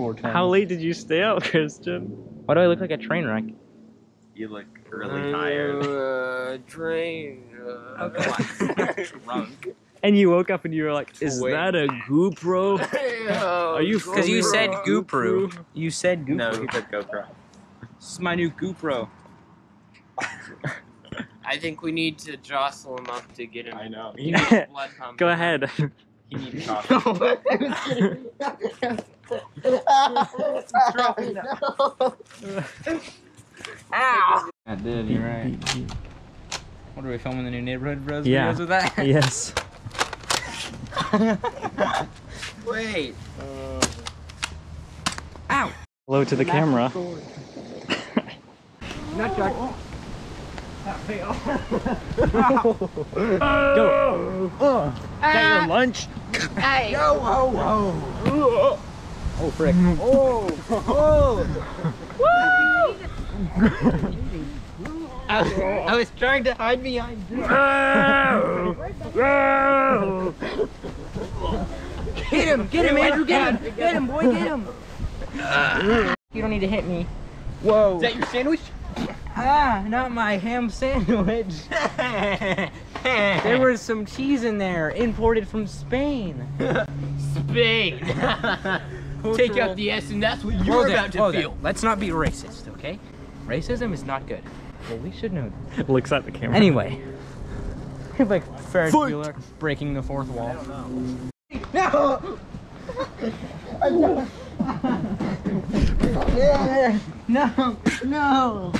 four times. How late did you stay out, Christian? Why do I look like a train wreck? You look really tired. Uh, train. Uh, Drunk. And you woke up and you were like, "Is Wait. that a GoPro? Are you Because you said GoPro. You said GoPro. No, he said GoPro. This is my new GoPro. I think we need to jostle him up to get him. I know. He needs blood pumping. Go ahead." He needs coffee. Ah. Ow! I did, you're right. What are we filming the new neighborhood bros Yeah. videos with that? yes. Wait. Uh. Hello to the camera. Not Jack. Go. Uh. Got your lunch? Hey! Uh. Oh frick. oh I, I was trying to hide behind you. Get him! Get him, Andrew! Get him! Get him, boy! Get him! You don't need to hit me. Whoa. Is that your sandwich? ah, not my ham sandwich. there was some cheese in there, imported from Spain. Spain. Take out the S, and that's what you're Hold it, about to hold it. feel. Let's not be racist, okay? Racism is not good. Well, we should know that. Looks at the camera. Anyway. like Ferris Bueller breaking the fourth wall. No! no! No!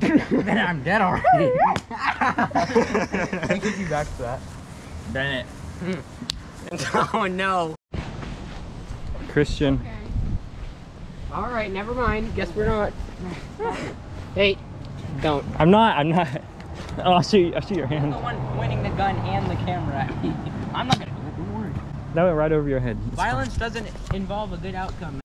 then I'm dead already. I give you back to that. Bennett. Oh no. Christian. All right, never mind. Guess we're not. Hey, don't. I'm not. I'm not. Oh, I'll shoot. I'll shoot your hand. I'm the one pointing the gun and the camera at me. I'm not gonna do it, don't worry. That went right over your head. Violence doesn't involve a good outcome.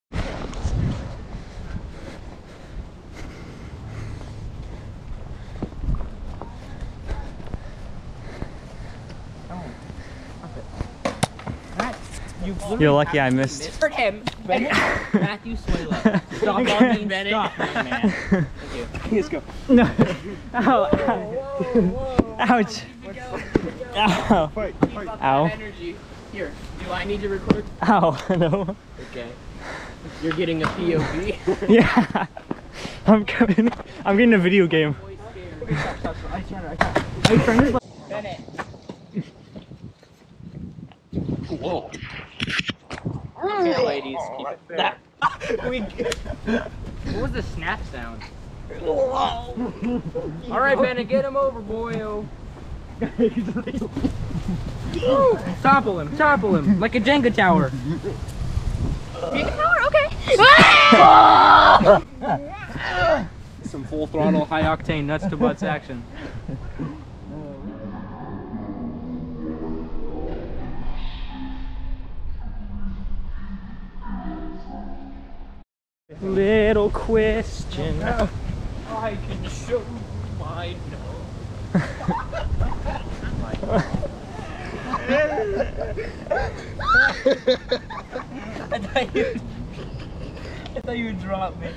You You're lucky I missed. Hurt him. Matthew Swaylo. Stop Okay. talking, Bennett. Stop, young man. Let's go. No. Ow. Ow. Ouch. Ow. Ow. Energy. Here. Do I need to record? Ow. No. Okay. You're getting a POV. Yeah. I'm coming. I'm getting a video game. Bennett. Whoa. Okay, ladies, keep it fair. What was the snap sound? All right, Bennett, get him over, boyo. topple him, topple him, like a Jenga tower. Jenga tower, okay. Some full throttle, high octane, nuts to butts action. Little question. I can show my nose. I thought you, I thought you would drop me.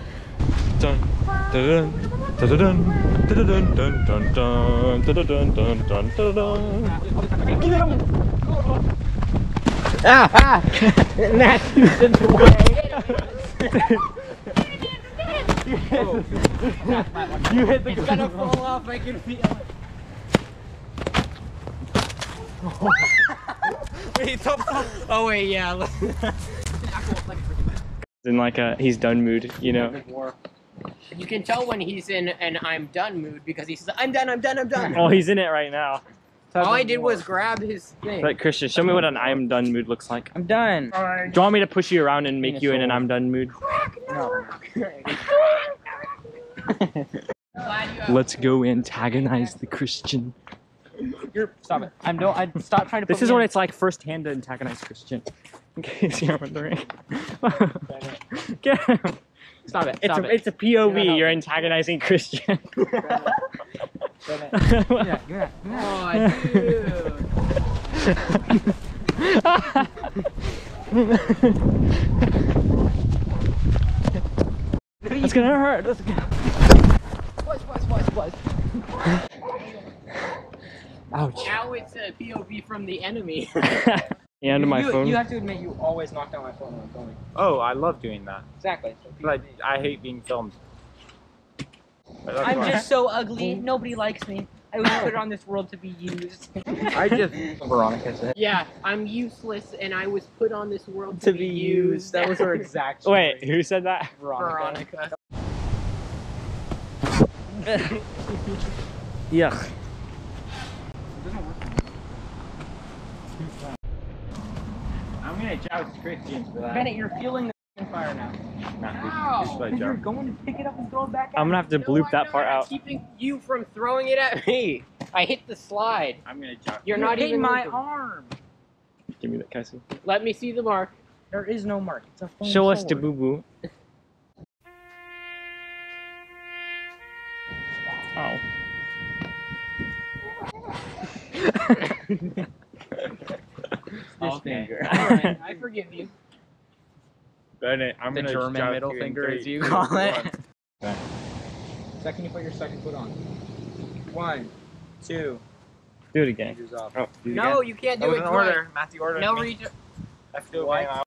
Dun dun dun dun dun dun dun dun dun dun dun dun dun dun dun. Ah, ah! Matthew's in the way. You hit the It's gonna fall off, I can feel it. Wait, stop, stop. Oh wait, yeah. in like a he's done mood, you know. You can tell when he's in an I'm done mood because he says, I'm done, I'm done, I'm done. Oh, he's in it right now. All I did was grab his thing. But Christian, show me what an I'm done mood looks like. I'm done. Do you want me to push you around and make you in an I'm done mood? Let's go antagonize the Christian. You're, stop it. I'm don't. I stop trying to. This is what in. it's like firsthand to antagonize Christian. In case you're wondering. Get him. Stop it. It's a, it. it's a POV. No, no. You're antagonizing Christian. Yeah, yeah, yeah. Oh, dude. gonna hurt. That's gonna... Splice. Ouch. Now it's a POV from the enemy. And my you, phone. You have to admit you always knock down my phone when I'm filming. Oh, I love doing that. Exactly. But I, I hate being filmed. I'm why- just so ugly. Nobody likes me. I was put on this world to be used. I just. Veronica said. yeah, I'm useless and I was put on this world To be used. That was her exact. Wait, who said that? Veronica. Veronica. Yuck. I'm gonna joust Christians for that. Bennett, you're feeling the fire now. Nah, just- just let You're going to pick it up and throw it back. I'm gonna have to No, bloop I that part out. keeping you from throwing it at me. I hit the slide. I'm gonna joust. You're not hitting even my looking. arm. Give me that, Cassie. Let me see the mark. There is no mark. It's a foam Show us the boo boo. Okay. Alright, I forgive you. Bennett, I'm The gonna German middle you finger, three, as you two, call it. one. Second, you put your second foot on. One, two. Do it again. Off. Oh, do it No, you can't That do was it an right. order. Matthew ordered No me. reason. I feel What?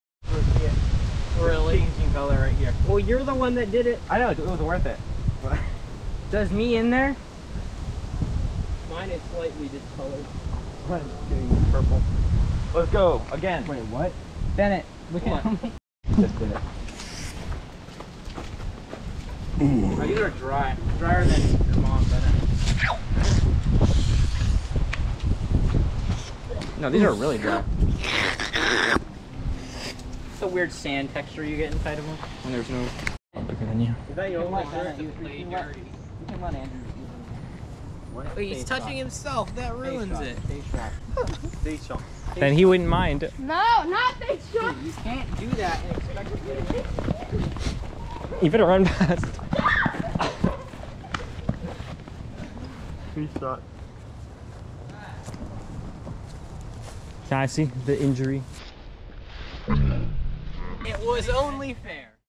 Really? Changing color right here. Well, you're the one that did it. I know it was worth it. Does me in there? Mine is slightly discolored. Purple. Let's go again. Wait, what? Bennett, look at him. Just did it. Oh, these are dry. Drier than your mom, Bennett. No, these are really dry. It's a weird sand texture you get inside of them when there's no. Bigger than you. Is that your You that's can let- you can let Andrew. He's touching shot. himself. That ruins it. Face shot. Then he wouldn't mind. No, not they shot. You can't do that and expect to get a. You better run fast. Three shot. Can I see the injury? It was only fair.